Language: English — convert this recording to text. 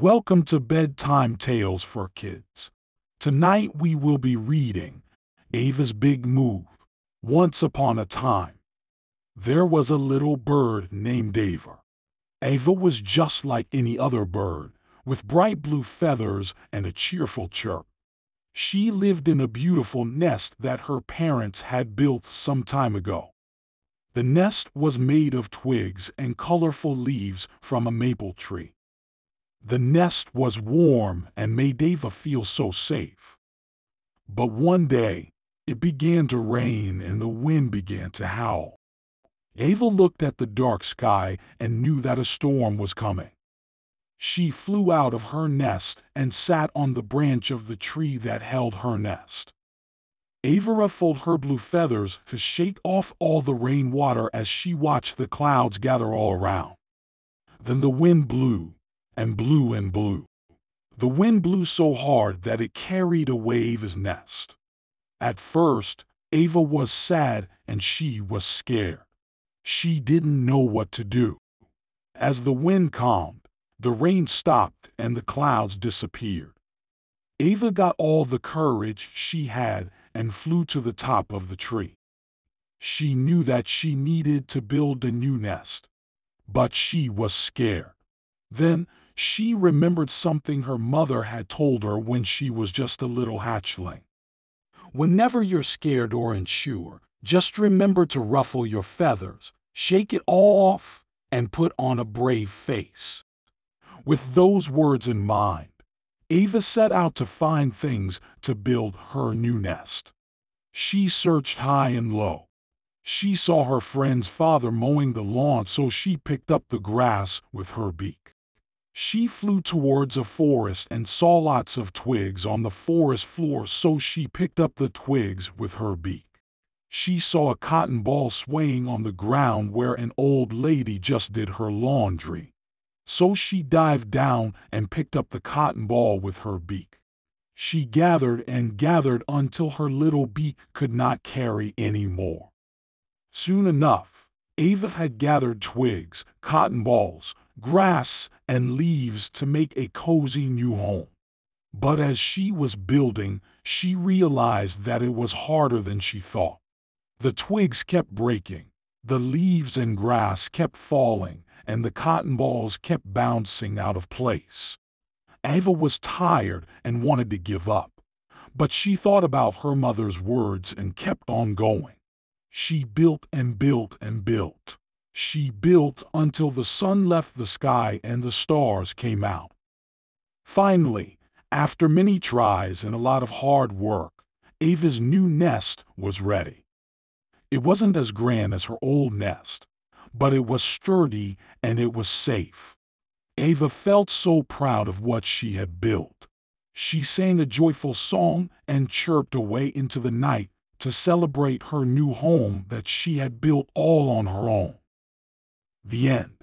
Welcome to Bedtime Tales for Kids. Tonight we will be reading Ava's Big Move. Once upon a time, there was a little bird named Ava. Ava was just like any other bird, with bright blue feathers and a cheerful chirp. She lived in a beautiful nest that her parents had built some time ago. The nest was made of twigs and colorful leaves from a maple tree. The nest was warm and made Ava feel so safe. But one day, it began to rain and the wind began to howl. Ava looked at the dark sky and knew that a storm was coming. She flew out of her nest and sat on the branch of the tree that held her nest. Ava ruffled her blue feathers to shake off all the rainwater as she watched the clouds gather all around. Then the wind blew, and blew and blew. The wind blew so hard that it carried away Ava's nest. At first, Ava was sad and she was scared. She didn't know what to do. As the wind calmed, the rain stopped and the clouds disappeared. Ava got all the courage she had and flew to the top of the tree. She knew that she needed to build a new nest, but she was scared. Then she remembered something her mother had told her when she was just a little hatchling. Whenever you're scared or unsure, just remember to ruffle your feathers, shake it all off, and put on a brave face. With those words in mind, Ava set out to find things to build her new nest. She searched high and low. She saw her friend's father mowing the lawn, so she picked up the grass with her beak. She flew towards a forest and saw lots of twigs on the forest floor, so she picked up the twigs with her beak. She saw a cotton ball swaying on the ground where an old lady just did her laundry. So she dived down and picked up the cotton ball with her beak. She gathered and gathered until her little beak could not carry any more. Soon enough, Ava had gathered twigs, cotton balls, grass, and leaves to make a cozy new home. But as she was building, she realized that it was harder than she thought. The twigs kept breaking, the leaves and grass kept falling, and the cotton balls kept bouncing out of place. Ava was tired and wanted to give up, but she thought about her mother's words and kept on going. She built and built and built. She built until the sun left the sky and the stars came out. Finally, after many tries and a lot of hard work, Ava's new nest was ready. It wasn't as grand as her old nest, but it was sturdy and it was safe. Ava felt so proud of what she had built. She sang a joyful song and chirped away into the night to celebrate her new home that she had built all on her own. The end.